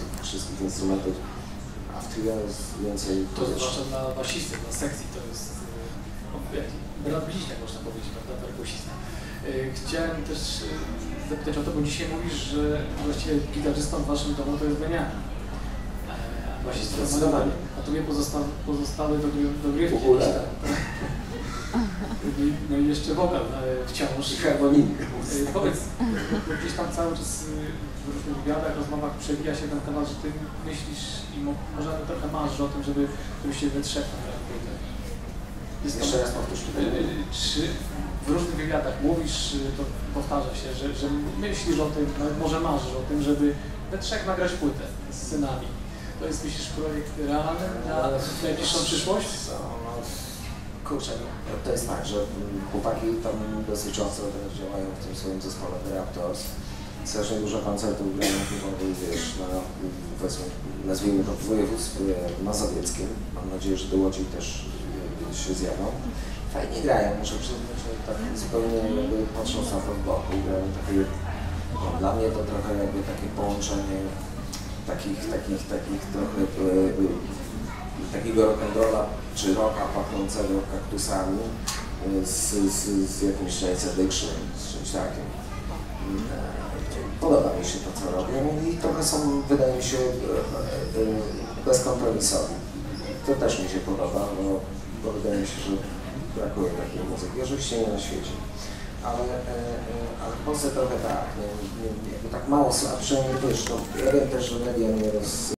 tych wszystkich instrumentów, a w trio jest więcej To powietrza. zwłaszcza dla basisty, dla sekcji to jest y, no, jak brat bliźniak można powiedzieć, prawda, perkusista. Y, Chciałem też y, zapytać o to, bo dzisiaj mówisz, że właściwie gitarzystą w waszym domu to jest Beniamin. E, Zdecydowanie. a tobie pozosta pozostały do, gry- do grywki. W ogóle. tak? I- No i jeszcze wokal e, wciąż. I harmonika. Y, Powiedz, gdzieś tam cały czas y, w różnych wywiadach, rozmowach przewija się ten temat, że ty myślisz i mo- może nawet trochę marzysz o tym, żeby, żeby się we trzech nagrać płytę. Jest Jeszcze raz powtórz Czy w różnych wywiadach mówisz, to powtarza się, że, że myślisz o tym, nawet może marzysz o tym, żeby we trzech nagrać płytę z synami. To jest, myślisz, projekt realny na najbliższą przyszłość? Kurczę, to jest tak, że mm, chłopaki tam dosyć często teraz działają w tym swoim zespole The Raptors. Strasznie dużo koncertów grają chyba, wiesz, na, powiedzmy, nazwijmy to w województwie mazowieckim. Mam nadzieję, że do Łodzi też y, się zjawią. Fajnie grają, muszę przyznać, że tak zupełnie jakby patrząc na to w boku, grają takie, no, dla mnie to trochę jakby takie połączenie takich, takich, takich trochę y, takiego rock'n'rolla czy rocka pachnącego kaktusami y, z, z, z jakimś Jane's Addiction, z czymś takim. Y, Podoba mi się to, co robią i trochę są, wydaje mi się, y, bezkompromisowi. To też mi się podoba, bo, bo wydaje mi się, że brakuje takiej muzyki, oczywiście nie na świecie. Ale, ale w Polsce trochę tak, nie, nie, jakby tak mało, a przynajmniej wiesz, no, ja wiem też, że media mnie roz,